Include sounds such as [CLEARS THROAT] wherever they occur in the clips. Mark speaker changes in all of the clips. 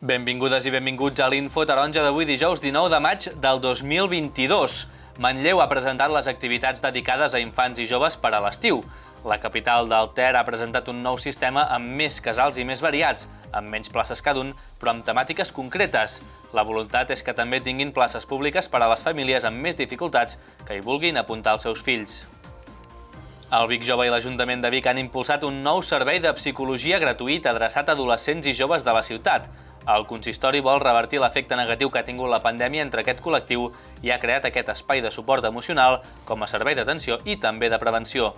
Speaker 1: Benvingudes i benvinguts a l'Info Taronja d'avui dijous 19 de maig del 2022. Manlleu ha presentat les activitats dedicades a infants i joves per a l'estiu. La capital del Ter ha presentat un nou sistema amb més casals i més variats, amb menys places cada un, però amb temàtiques concretes. La voluntat és que també tinguin places públiques per a les famílies amb més dificultats que hi vulguin apuntar els seus fills. El Vic Jove i l'Ajuntament de Vic han impulsat un nou servei de psicologia gratuït adreçat a adolescents i joves de la ciutat. El consistori vol revertir l'efecte negatiu que ha tingut la pandèmia entre aquest col·lectiu i ha creat aquest espai de suport emocional com a servei d'atenció i també de prevenció.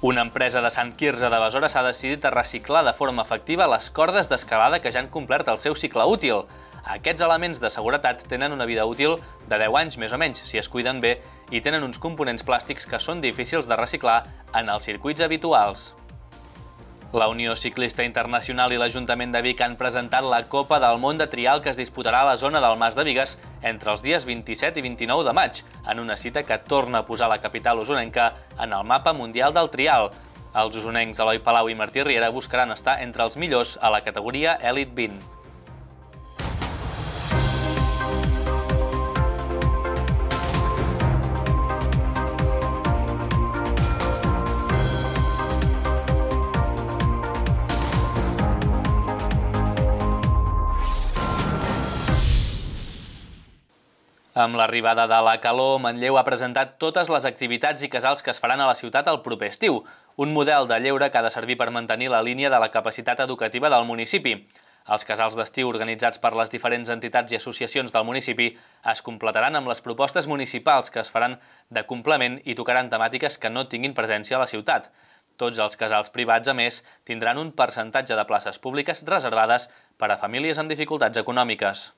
Speaker 1: Una empresa de Sant Quirze de Besora s'ha decidit a reciclar de forma efectiva les cordes d'escalada que ja han complert el seu cicle útil. Aquests elements de seguretat tenen una vida útil de 10 anys més o menys, si es cuiden bé, i tenen uns components plàstics que són difícils de reciclar en els circuits habituals. La Unió Ciclista Internacional i l'Ajuntament de Vic han presentat la Copa del Món de Trial que es disputarà a la zona del Mas de Vigues entre els dies 27 i 29 de maig, en una cita que torna a posar la capital usonenca en el mapa mundial del trial. Els usonencs Eloi Palau i Martí Riera buscaran estar entre els millors a la categoria Elite 20. Amb l'arribada de la calor, Manlleu ha presentat totes les activitats i casals que es faran a la ciutat el proper estiu, un model de lleure que ha de servir per mantenir la línia de la capacitat educativa del municipi. Els casals d'estiu organitzats per les diferents entitats i associacions del municipi es completaran amb les propostes municipals que es faran de complement i tocaran temàtiques que no tinguin presència a la ciutat. Tots els casals privats, a més, tindran un percentatge de places públiques reservades per a famílies amb dificultats econòmiques.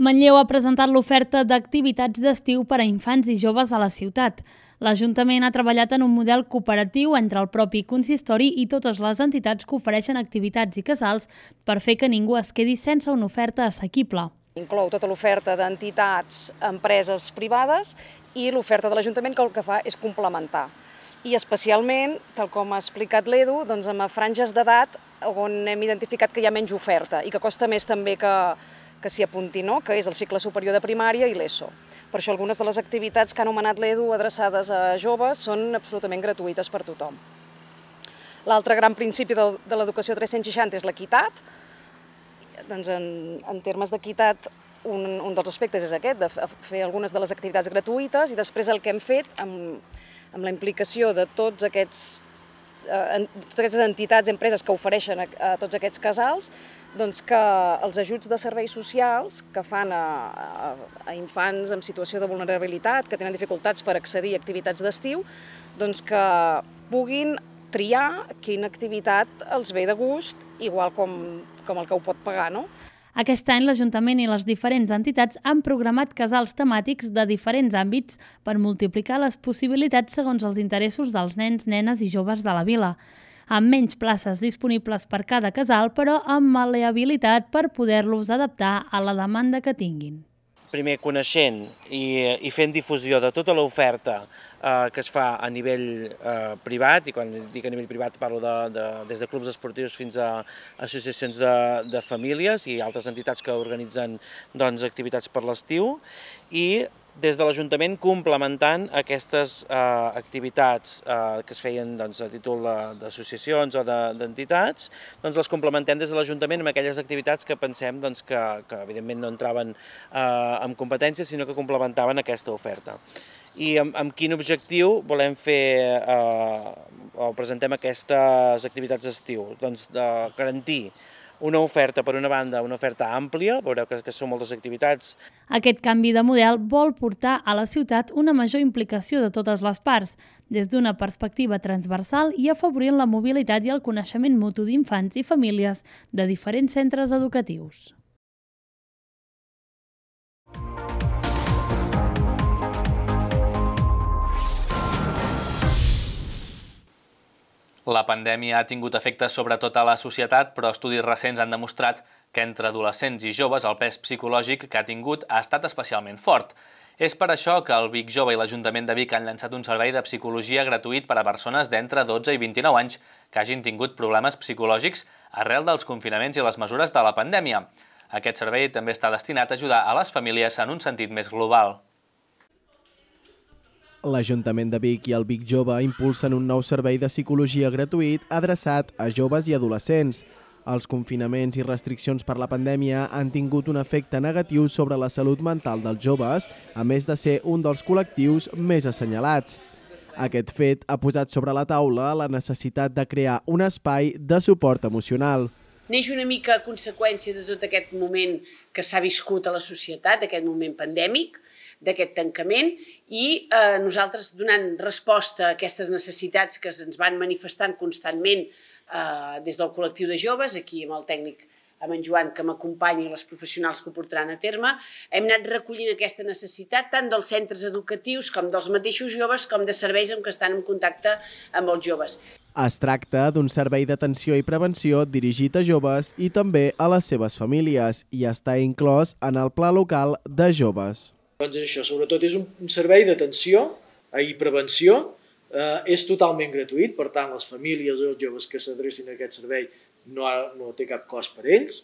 Speaker 2: Manlleu ha presentat l'oferta d'activitats d'estiu per a infants i joves a la ciutat. L'Ajuntament ha treballat en un model cooperatiu entre el propi consistori i totes les entitats que ofereixen activitats i casals per fer que ningú es quedi sense una oferta assequible.
Speaker 3: Inclou tota l'oferta d'entitats, empreses privades i l'oferta de l'Ajuntament que el que fa és complementar. I especialment, tal com ha explicat l'Edu, doncs amb franges d'edat on hem identificat que hi ha menys oferta i que costa més també que, que s'hi apunti, no? que és el cicle superior de primària i l'ESO. Per això algunes de les activitats que ha anomenat l'EDU adreçades a joves són absolutament gratuïtes per tothom. L'altre gran principi de, de l'educació 360 és l'equitat. Doncs en, en termes d'equitat, un, un dels aspectes és aquest, de fer algunes de les activitats gratuïtes i després el que hem fet amb, amb la implicació de tots aquests eh, totes aquestes entitats, empreses que ofereixen a, a tots aquests casals, doncs que els ajuts de serveis socials que fan a, a, a infants en situació de vulnerabilitat, que tenen dificultats per accedir a activitats d'estiu, doncs que puguin triar quina activitat els ve de gust, igual com, com el que ho pot pagar, no?
Speaker 2: Aquest any l'Ajuntament i les diferents entitats han programat casals temàtics de diferents àmbits per multiplicar les possibilitats segons els interessos dels nens, nenes i joves de la vila amb menys places disponibles per cada casal, però amb maleabilitat per poder-los adaptar a la demanda que tinguin.
Speaker 4: Primer, coneixent i, i fent difusió de tota l'oferta eh, que es fa a nivell eh, privat, i quan dic a nivell privat parlo de, de, des de clubs esportius fins a associacions de, de famílies i altres entitats que organitzen doncs, activitats per l'estiu, i des de l'Ajuntament complementant aquestes eh, activitats eh, que es feien doncs, a títol d'associacions o d'entitats, doncs les complementem des de l'Ajuntament amb aquelles activitats que pensem doncs, que, que evidentment no entraven eh, en competència, sinó que complementaven aquesta oferta. I amb, amb quin objectiu volem fer eh, o presentem aquestes activitats d'estiu? Doncs de garantir una oferta, per una banda, una oferta àmplia, veureu que, que són moltes activitats.
Speaker 2: Aquest canvi de model vol portar a la ciutat una major implicació de totes les parts, des d'una perspectiva transversal i afavorint la mobilitat i el coneixement mutu d'infants i famílies de diferents centres educatius.
Speaker 1: La pandèmia ha tingut efectes sobre tota la societat, però estudis recents han demostrat que entre adolescents i joves el pes psicològic que ha tingut ha estat especialment fort. És per això que el Vic Jove i l'Ajuntament de Vic han llançat un servei de psicologia gratuït per a persones d'entre 12 i 29 anys que hagin tingut problemes psicològics arrel dels confinaments i les mesures de la pandèmia. Aquest servei també està destinat a ajudar a les famílies en un sentit més global.
Speaker 5: L'Ajuntament de Vic i el Vic Jove impulsen un nou servei de psicologia gratuït adreçat a joves i adolescents. Els confinaments i restriccions per la pandèmia han tingut un efecte negatiu sobre la salut mental dels joves, a més de ser un dels col·lectius més assenyalats. Aquest fet ha posat sobre la taula la necessitat de crear un espai de suport emocional.
Speaker 6: Neix una mica a conseqüència de tot aquest moment que s'ha viscut a la societat, aquest moment pandèmic, d'aquest tancament i eh, nosaltres donant resposta a aquestes necessitats que ens van manifestant constantment eh, des del col·lectiu de joves, aquí amb el tècnic amb en Joan, que m'acompanyi les professionals que ho portaran a terme, hem anat recollint aquesta necessitat tant dels centres educatius com dels mateixos joves com de serveis amb què estan en contacte amb els joves.
Speaker 5: Es tracta d'un servei d'atenció i prevenció dirigit a joves i també a les seves famílies i està inclòs en el Pla Local de Joves.
Speaker 7: Doncs això, sobretot és un, servei d'atenció i prevenció, eh, és totalment gratuït, per tant les famílies o els joves que s'adrecin a aquest servei no, ha, no té cap cost per ells.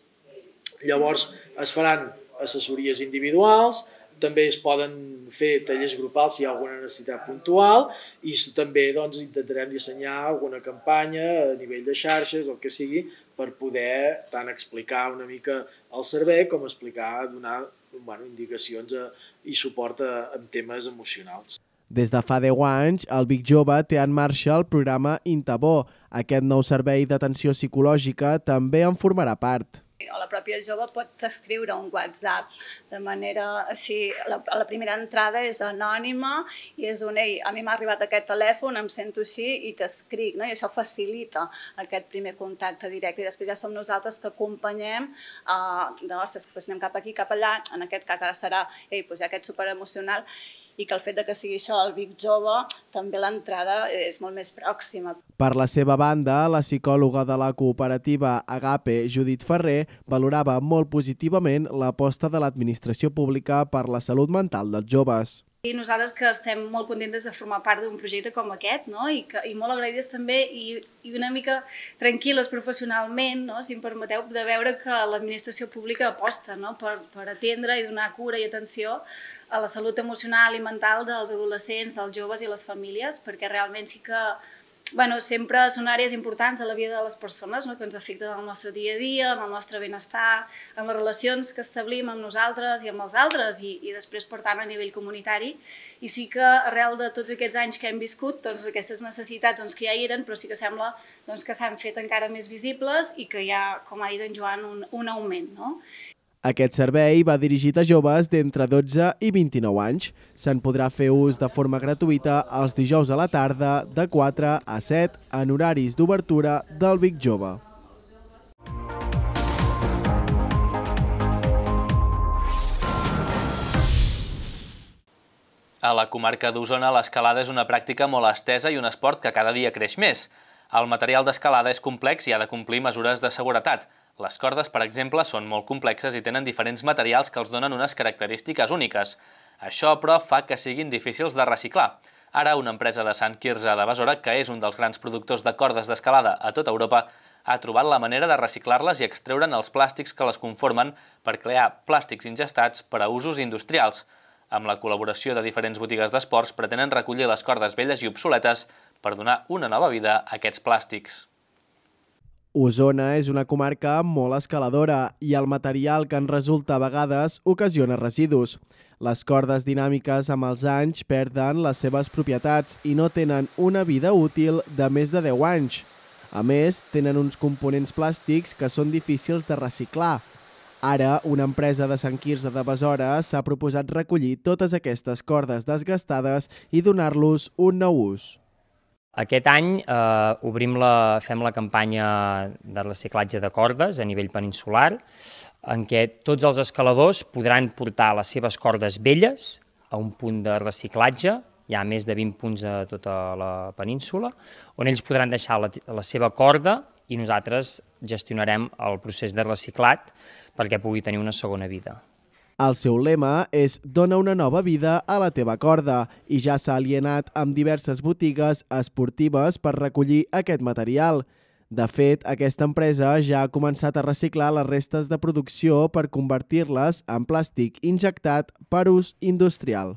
Speaker 7: Llavors es faran assessories individuals, també es poden fer tallers grupals si hi ha alguna necessitat puntual i també doncs, intentarem dissenyar alguna campanya a nivell de xarxes, el que sigui, per poder tant explicar una mica el servei com explicar, donar bueno, indicacions a, i suport a, en temes emocionals.
Speaker 5: Des de fa 10 anys, el Vic Jove té en marxa el programa Intabó. Aquest nou servei d'atenció psicològica també en formarà part
Speaker 8: o la pròpia jove pot escriure un WhatsApp de manera així, la, la primera entrada és anònima i és un, ei, a mi m'ha arribat aquest telèfon, em sento així i t'escric, no? i això facilita aquest primer contacte directe i després ja som nosaltres que acompanyem uh, de, ostres, doncs anem cap aquí, cap allà, en aquest cas ara serà, ei, doncs hi ha aquest superemocional i que el fet de que sigui això el Vic Jove, també l'entrada és molt més pròxima.
Speaker 5: Per la seva banda, la psicòloga de la cooperativa Agape, Judit Ferrer, valorava molt positivament l'aposta de l'administració pública per la salut mental dels joves.
Speaker 8: I nosaltres que estem molt contentes de formar part d'un projecte com aquest, no? I, que, i molt agraïdes també i, i una mica tranquil·les professionalment, no? si em permeteu, de veure que l'administració pública aposta no? per, per atendre i donar cura i atenció a la salut emocional i mental dels adolescents, dels joves i les famílies, perquè realment sí que bueno, sempre són àrees importants a la vida de les persones, no? que ens afecten en el nostre dia a dia, en el nostre benestar, en les relacions que establim amb nosaltres i amb els altres i, i després, per tant, a nivell comunitari. I sí que arrel de tots aquests anys que hem viscut, doncs, aquestes necessitats doncs, que ja hi eren, però sí que sembla doncs, que s'han fet encara més visibles i que hi ha, com ha dit en Joan, un, un augment. No?
Speaker 5: Aquest servei va dirigit a joves d'entre 12 i 29 anys. Se'n podrà fer ús de forma gratuïta els dijous a la tarda de 4 a 7 en horaris d'obertura del Vic Jove.
Speaker 1: A la comarca d'Osona, l'escalada és una pràctica molt estesa i un esport que cada dia creix més. El material d'escalada és complex i ha de complir mesures de seguretat. Les cordes, per exemple, són molt complexes i tenen diferents materials que els donen unes característiques úniques. Això, però, fa que siguin difícils de reciclar. Ara, una empresa de Sant Quirze de Besora, que és un dels grans productors de cordes d'escalada a tota Europa, ha trobat la manera de reciclar-les i extreure'n els plàstics que les conformen per crear plàstics ingestats per a usos industrials. Amb la col·laboració de diferents botigues d'esports, pretenen recollir les cordes velles i obsoletes per donar una nova vida a aquests plàstics.
Speaker 5: Osona és una comarca molt escaladora i el material que en resulta a vegades ocasiona residus. Les cordes dinàmiques amb els anys perden les seves propietats i no tenen una vida útil de més de 10 anys. A més, tenen uns components plàstics que són difícils de reciclar. Ara, una empresa de Sant Quirze de Besora s'ha proposat recollir totes aquestes cordes desgastades i donar-los un nou ús.
Speaker 9: Aquest any eh, obrim la, fem la campanya de reciclatge de cordes a nivell peninsular, en què tots els escaladors podran portar les seves cordes velles a un punt de reciclatge, hi ha més de 20 punts a tota la península, on ells podran deixar la, la seva corda i nosaltres gestionarem el procés de reciclat perquè pugui tenir una segona vida.
Speaker 5: El seu lema és Dona una nova vida a la teva corda i ja s'ha alienat amb diverses botigues esportives per recollir aquest material. De fet, aquesta empresa ja ha començat a reciclar les restes de producció per convertir-les en plàstic injectat per ús industrial.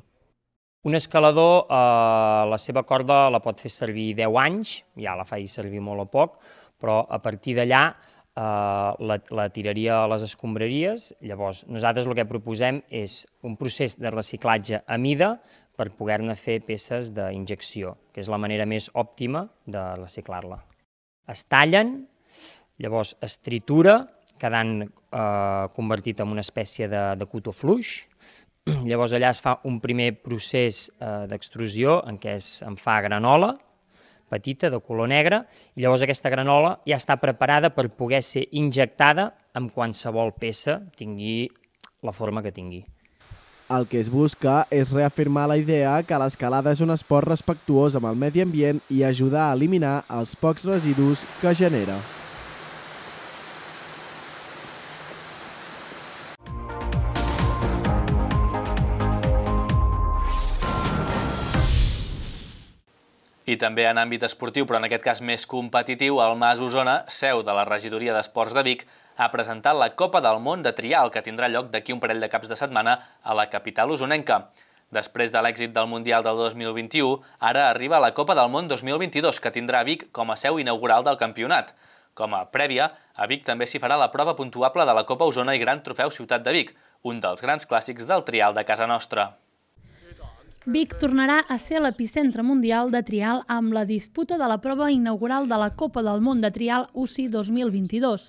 Speaker 9: Un escalador, eh, la seva corda la pot fer servir 10 anys, ja la faig servir molt o poc, però a partir d'allà eh, la, la tiraria a les escombraries. Llavors, nosaltres el que proposem és un procés de reciclatge a mida per poder-ne fer peces d'injecció, que és la manera més òptima de reciclar-la es tallen, llavors es tritura, quedant eh, convertit en una espècie de, de cotó. [CLEARS THROAT] Llavors allà es fa un primer procés eh, d'extrusió en què es en fa granola, petita, de color negre, i llavors aquesta granola ja està preparada per poder ser injectada amb qualsevol peça tingui la forma que tingui.
Speaker 5: El que es busca és reafirmar la idea que l'escalada és un esport respectuós amb el medi ambient i ajudar a eliminar els pocs residus que genera.
Speaker 1: I també en àmbit esportiu, però en aquest cas més competitiu, el Mas Osona, seu de la regidoria d'Esports de Vic, ha presentat la Copa del Món de Trial, que tindrà lloc d'aquí un parell de caps de setmana a la capital usonenca. Després de l'èxit del Mundial del 2021, ara arriba la Copa del Món 2022, que tindrà Vic com a seu inaugural del campionat. Com a prèvia, a Vic també s'hi farà la prova puntuable de la Copa Osona i Gran Trofeu Ciutat de Vic, un dels grans clàssics del trial de casa nostra.
Speaker 2: Vic tornarà a ser l'epicentre mundial de trial amb la disputa de la prova inaugural de la Copa del Món de Trial UCI 2022.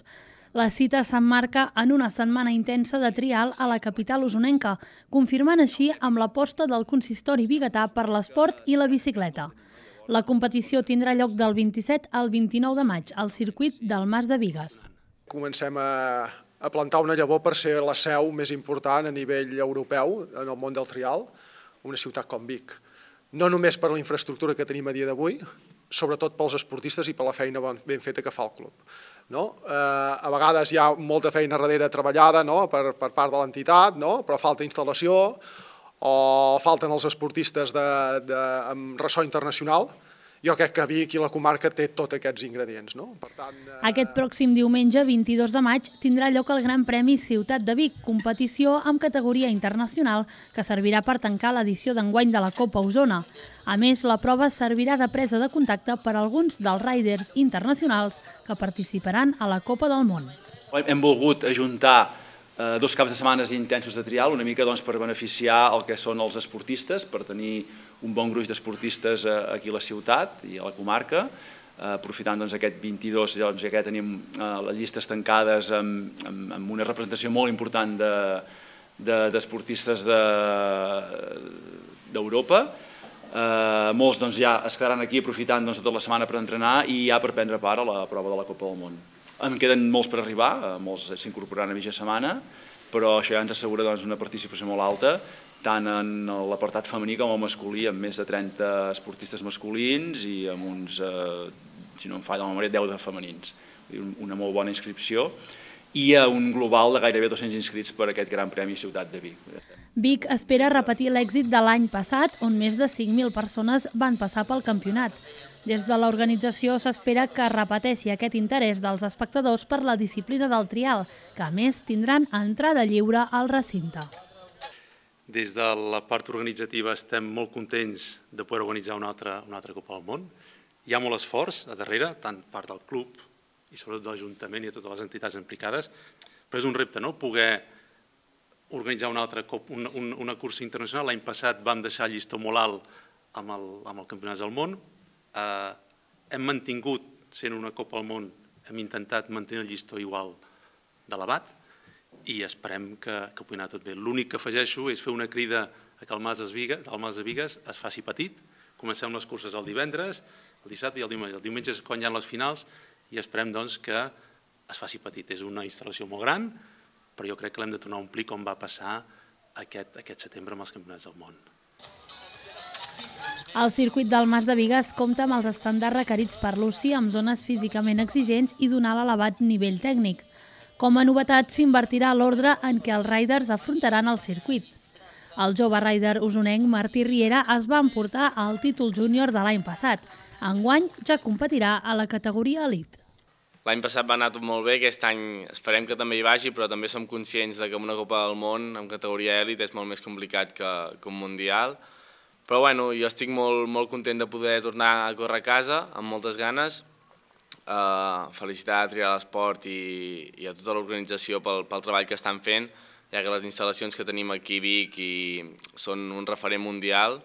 Speaker 2: La cita s'emmarca en una setmana intensa de trial a la capital usonenca, confirmant així amb l'aposta del consistori biguetà per l'esport i la bicicleta. La competició tindrà lloc del 27 al 29 de maig al circuit del Mas de Vigues.
Speaker 10: Comencem a, a plantar una llavor per ser la seu més important a nivell europeu en el món del trial, una ciutat com Vic. No només per la infraestructura que tenim a dia d'avui, sobretot pels esportistes i per la feina ben feta que fa el club. No? Eh, a vegades hi ha molta feina darrere treballada no? per, per part de l'entitat, no? però falta instal·lació o falten els esportistes de, de, amb ressò internacional, jo crec que Vic i la comarca té tots aquests ingredients. No?
Speaker 2: Per tant, eh... Aquest pròxim diumenge, 22 de maig, tindrà lloc el Gran Premi Ciutat de Vic, competició amb categoria internacional que servirà per tancar l'edició d'enguany de la Copa Osona. A més, la prova servirà de presa de contacte per a alguns dels riders internacionals que participaran a la Copa del Món.
Speaker 11: Hem volgut ajuntar eh, dos caps de setmanes intensos de trial, una mica doncs, per beneficiar el que són els esportistes, per tenir un bon gruix d'esportistes eh, aquí a la ciutat i a la comarca, eh, aprofitant doncs, aquest 22, doncs, ja tenim eh, les llistes tancades amb, amb, una representació molt important d'esportistes de, d'Europa, de, Eh, molts doncs, ja es quedaran aquí aprofitant doncs, tota la setmana per entrenar i ja per prendre part a la prova de la Copa del Món. En queden molts per arribar, eh, molts s'incorporaran a mitja setmana, però això ja ens assegura doncs, una participació molt alta tant en l'apartat femení com el masculí, amb més de 30 esportistes masculins i amb uns, eh, si no em falla la memòria, 10 de femenins. Una molt bona inscripció i a un global de gairebé 200 inscrits per aquest Gran Premi Ciutat de Vic.
Speaker 2: Vic espera repetir l'èxit de l'any passat, on més de 5.000 persones van passar pel campionat. Des de l'organització s'espera que repeteixi aquest interès dels espectadors per la disciplina del trial, que a més tindran entrada lliure al recinte.
Speaker 12: Des de la part organitzativa estem molt contents de poder organitzar una altra, una altra Copa del Món. Hi ha molt esforç a darrere, tant part del club i sobretot de l'Ajuntament i de totes les entitats implicades, però és un repte, no?, poder organitzar una altra cop, una, una cursa internacional. L'any passat vam deixar el llistó molt alt amb el, amb el Campionats del Món. Eh, hem mantingut, sent una Copa al Món, hem intentat mantenir el llistó igual d'elevat, i esperem que, que pugui anar tot bé. L'únic que afegeixo és fer una crida a que el Mas, Vigues, el Mas de Vigues es faci petit. Comencem les curses el divendres, el dissabte i el diumenge. El diumenge és quan hi ha les finals i esperem doncs, que es faci petit. És una instal·lació molt gran, però jo crec que l'hem de tornar a omplir com va passar aquest, aquest setembre amb els campionats del món.
Speaker 2: El circuit del Mas de Vigues compta amb els estàndards requerits per l'UCI amb zones físicament exigents i donar l'elevat nivell tècnic. Com a novetat, s'invertirà l'ordre en què els riders afrontaran el circuit. El jove rider usonenc Martí Riera es va emportar el títol júnior de l'any passat. Enguany ja competirà a la categoria elit.
Speaker 13: L'any passat va anar tot molt bé, aquest any esperem que també hi vagi, però també som conscients de que una Copa del Món en categoria èlit és molt més complicat que, que un Mundial. Però bueno, jo estic molt, molt content de poder tornar a córrer a casa, amb moltes ganes. Uh, felicitar a Triar l'Esport i, i a tota l'organització pel, pel treball que estan fent, ja que les instal·lacions que tenim aquí a Vic i són un referent mundial,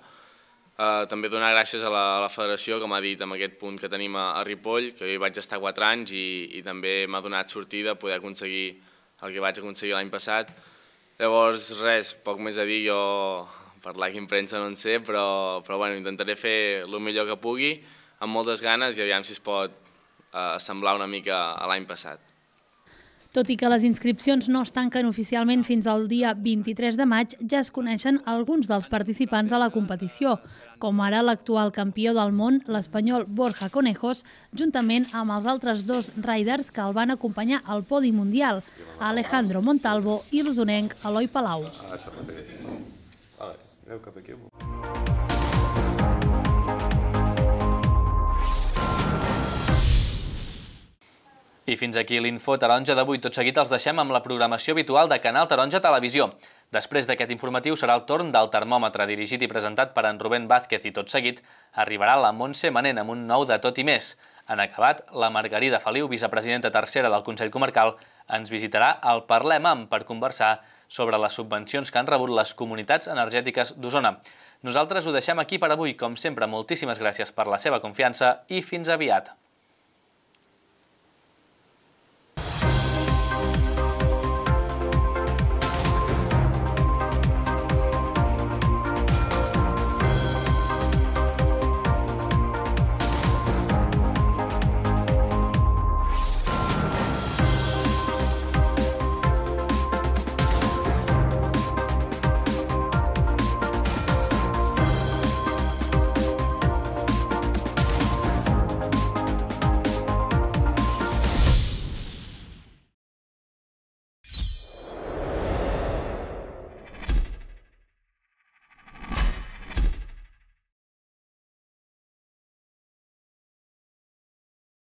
Speaker 13: Uh, també donar gràcies a la, a la federació, que m'ha dit, amb aquest punt que tenim a, a Ripoll, que jo hi vaig estar 4 anys i, i també m'ha donat sortida poder aconseguir el que vaig aconseguir l'any passat. Llavors, res, poc més a dir, jo parlar aquí en premsa no en sé, però, però bueno, intentaré fer el millor que pugui, amb moltes ganes i aviam si es pot uh, assemblar una mica a l'any passat.
Speaker 2: Tot i que les inscripcions no es tanquen oficialment fins al dia 23 de maig, ja es coneixen alguns dels participants a la competició, com ara l'actual campió del món, l'espanyol Borja Conejos, juntament amb els altres dos riders que el van acompanyar al podi mundial, Alejandro Montalvo i l'usonenc Eloi Palau. Ah, cap aquí.
Speaker 1: I fins aquí l'Info Taronja d'avui. Tot seguit els deixem amb la programació habitual de Canal Taronja Televisió. Després d'aquest informatiu serà el torn del termòmetre dirigit i presentat per en Rubén Vázquez i tot seguit arribarà la Montse Manent amb un nou de tot i més. En acabat, la Margarida Feliu, vicepresidenta tercera del Consell Comarcal, ens visitarà al Parlem Am per conversar sobre les subvencions que han rebut les comunitats energètiques d'Osona. Nosaltres ho deixem aquí per avui. Com sempre, moltíssimes gràcies per la seva confiança i fins aviat.